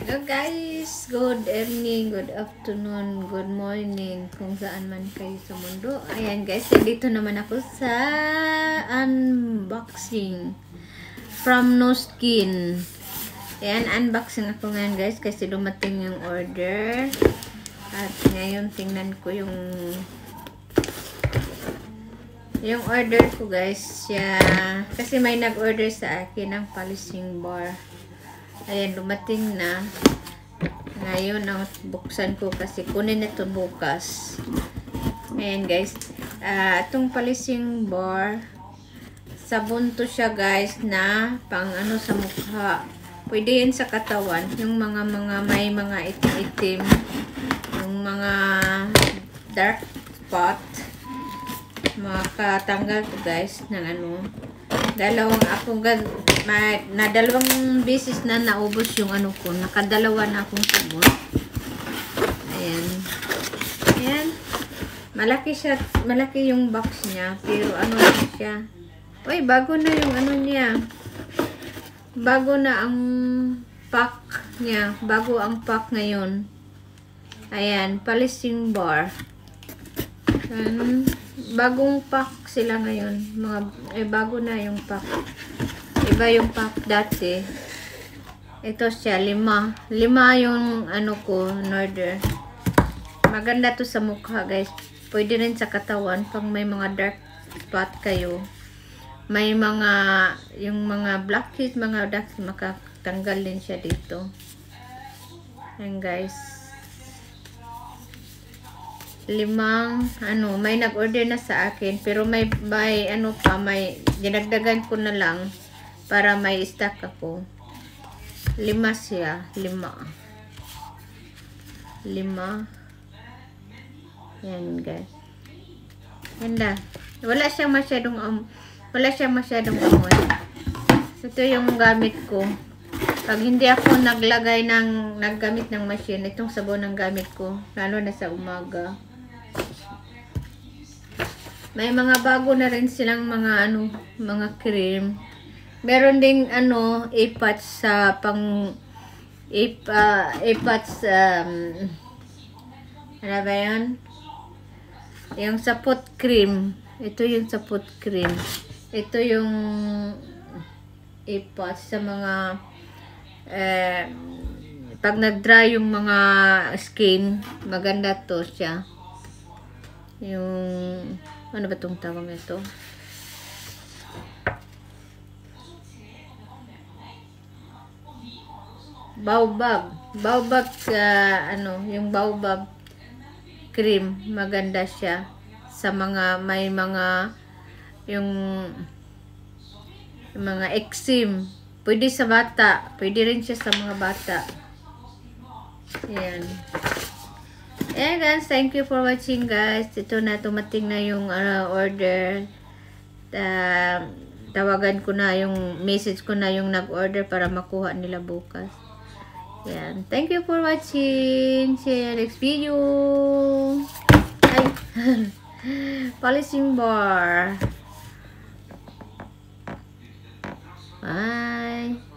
Hello guys! Good evening, good afternoon, good morning kung saan man kayo sa mundo. Ayan guys, dito naman ako sa unboxing from No Skin. Ayan, unboxing ako ngayon guys kasi dumating yung order. At ngayon tingnan ko yung yung order ko guys, siya, kasi may nag-order sa akin ng polishing bar. Ayan, dumating na. Ngayon, ang buksan ko kasi kunin ito bukas. Ayan guys, uh, itong polishing bar, sabon to siya guys na pang ano sa mukha. Pwede yan sa katawan, yung mga mga may mga itim-itim, yung mga dark spot makatanggal ko guys ng ano dalawang akong na dalawang beses na naubos yung ano ko nakadalawa na akong sabon. Ayan. Ayan. Malaki siya malaki yung box niya pero ano siya. Uy bago na yung ano niya. Bago na ang pack niya. Bago ang pack ngayon. Ayan polishing bar. Ayan bagong pack sila ngayon. Mga, eh, bago na yung pack. Iba yung pack dati. Ito siya, lima. Lima yung ano ko, order. Maganda to sa mukha, guys. Pwede rin sa katawan pag may mga dark spot kayo. May mga, yung mga blackheads, mga dark, makatanggal din siya dito. Ayan, guys limang ano may nag-order na sa akin pero may may ano pa may dinagdagan ko na lang para may stock ako. Lima siya lima. Lima. Yan guys. Ganda. Wala siyang masyadong um, wala siyang masyadong amoy ito yung gamit ko. Pag hindi ako naglagay ng naggamit ng machine itong sabon ang gamit ko lalo na sa umaga may mga bago na rin silang mga ano, mga cream. Meron ding ano, ipats sa pang ipa ipats um, ano ba 'yan? Yung sapot cream. Ito yung sapot cream. Ito yung ipats sa mga eh, pag nag-dry yung mga skin, maganda to siya. Yung ano ba itong tawag ito? Baobab. Baobab sa ano, yung baobab cream, maganda siya sa mga may mga yung, yung mga eczema. Pwede sa bata, pwede rin siya sa mga bata. Ayan. Guys, thank you for watching guys. Ito na, tumating na yung uh, order. Uh, tawagan ko na yung message ko na yung nag-order para makuha nila bukas. Yan. Thank you for watching. See you next video. Ay. Polishing bar. Bye.